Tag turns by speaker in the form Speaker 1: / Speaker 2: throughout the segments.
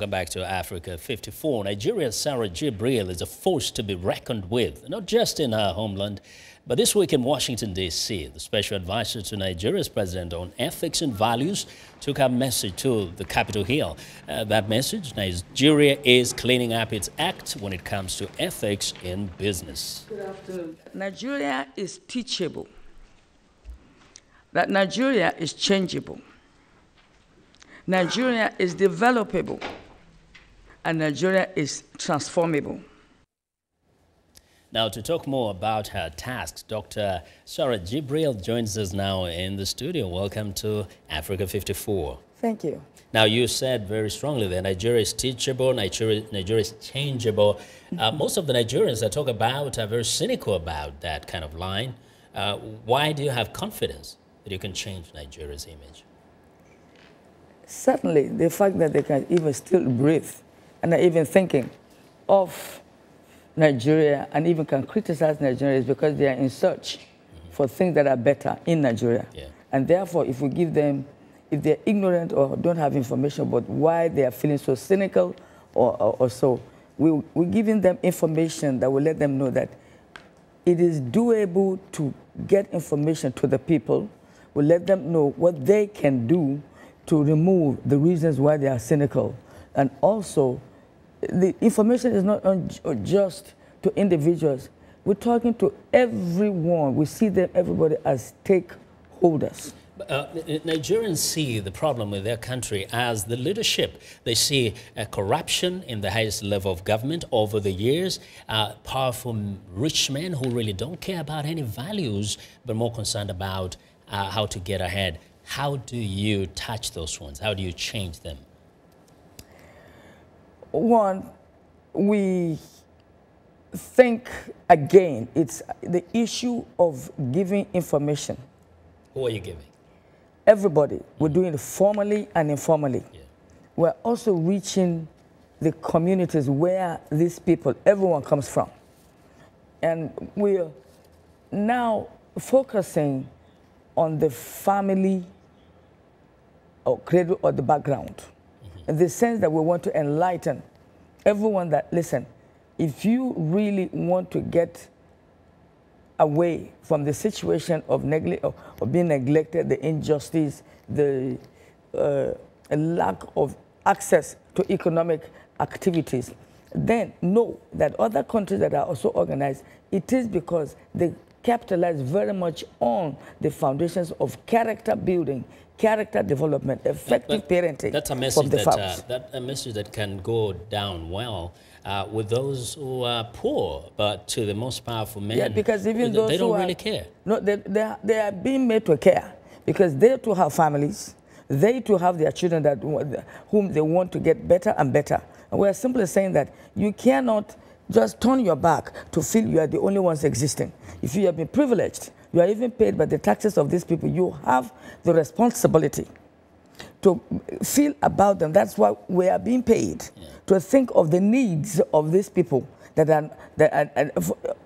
Speaker 1: Welcome back to Africa 54. Nigeria's Sarah Jibril is a force to be reckoned with, not just in her homeland, but this week in Washington, D.C. The special advisor to Nigeria's president on ethics and values took her message to the Capitol Hill. Uh, that message Nigeria is cleaning up its act when it comes to ethics in business.
Speaker 2: Good afternoon. Nigeria is teachable, that Nigeria is changeable. Nigeria is developable and Nigeria is transformable.
Speaker 1: Now, to talk more about her tasks, Dr. Sarah Jibril joins us now in the studio. Welcome to Africa 54.
Speaker 2: Thank you.
Speaker 1: Now, you said very strongly that Nigeria is teachable, Nigeria, Nigeria is changeable. Uh, most of the Nigerians that talk about are very cynical about that kind of line. Uh, why do you have confidence that you can change Nigeria's image?
Speaker 2: Certainly, the fact that they can even still breathe and are even thinking of Nigeria and even can criticize Nigeria is because they are in search mm -hmm. for things that are better in Nigeria. Yeah. And therefore, if we give them, if they're ignorant or don't have information about why they are feeling so cynical or, or, or so, we, we're giving them information that will let them know that it is doable to get information to the people. We'll let them know what they can do to remove the reasons why they are cynical. And also, the information is not just to individuals. We're talking to everyone. We see them, everybody, as stakeholders.
Speaker 1: Uh, Nigerians see the problem with their country as the leadership. They see corruption in the highest level of government over the years, uh, powerful rich men who really don't care about any values, but more concerned about uh, how to get ahead. How do you touch those ones? How do you change them?
Speaker 2: One, we think again, it's the issue of giving information.
Speaker 1: Who are you giving?
Speaker 2: Everybody. Mm -hmm. We're doing it formally and informally. Yeah. We're also reaching the communities where these people, everyone comes from. And we're now focusing on the family or cradle or the background. The sense that we want to enlighten everyone that, listen, if you really want to get away from the situation of, of, of being neglected, the injustice, the uh, lack of access to economic activities, then know that other countries that are also organized, it is because they capitalize very much on the foundations of character building, character development, effective but, parenting
Speaker 1: that's a message that, uh, that a message that can go down well uh, with those who are poor, but to the most powerful men,
Speaker 2: yeah, because even those
Speaker 1: they don't
Speaker 2: are,
Speaker 1: really care.
Speaker 2: No, they, they, are, they are being made to care because they too have families. They too have their children that whom they want to get better and better. And we are simply saying that you cannot just turn your back to feel you are the only ones existing. If you have been privileged, you are even paid by the taxes of these people. You have the responsibility to feel about them. That's why we are being paid yeah. to think of the needs of these people. That are, that are, and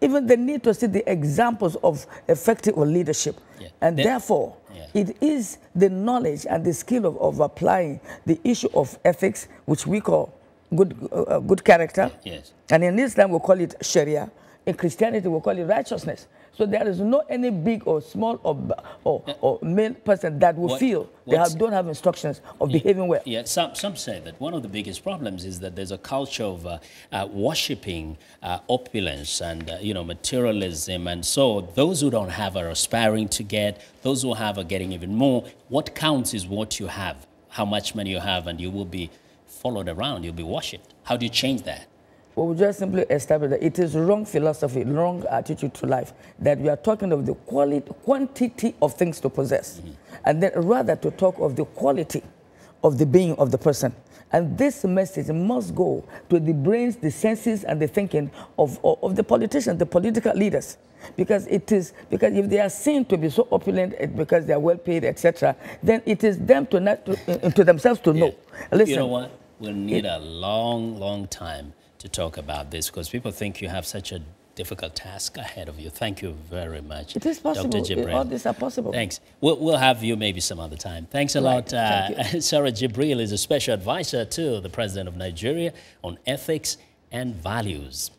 Speaker 2: even the need to see the examples of effective leadership. Yeah. And therefore, yeah. it is the knowledge and the skill of, of applying the issue of ethics, which we call good, uh, good character.
Speaker 1: Yes.
Speaker 2: And in Islam, we call it Sharia. In Christianity, we call it righteousness. So there is no any big or small or or, or male person that will what, feel they have, don't have instructions of
Speaker 1: yeah,
Speaker 2: behaving well.
Speaker 1: Yeah, some, some say that one of the biggest problems is that there's a culture of uh, uh, worshipping uh, opulence and uh, you know materialism, and so those who don't have are aspiring to get, those who have are getting even more. What counts is what you have, how much money you have, and you will be followed around, you'll be worshipped. How do you change that?
Speaker 2: Well, we just simply establish that it is wrong philosophy, wrong attitude to life, that we are talking of the quality, quantity of things to possess, mm -hmm. and then rather to talk of the quality of the being of the person. And this message must go to the brains, the senses, and the thinking of, of, of the politicians, the political leaders. Because it is because if they are seen to be so opulent because they are well paid, etc., then it is them to not to, to themselves to know.
Speaker 1: Yeah. Listen, you know what? We'll need a long, long time to talk about this because people think you have such a difficult task ahead of you. Thank you very much.
Speaker 2: It is possible.
Speaker 1: Dr. Jibril.
Speaker 2: All these are possible.
Speaker 1: Thanks. We'll, we'll have you maybe some other time. Thanks a
Speaker 2: Right.
Speaker 1: lot. Uh,
Speaker 2: Thank
Speaker 1: Sarah Jibril is a special advisor to the President of Nigeria on ethics and values.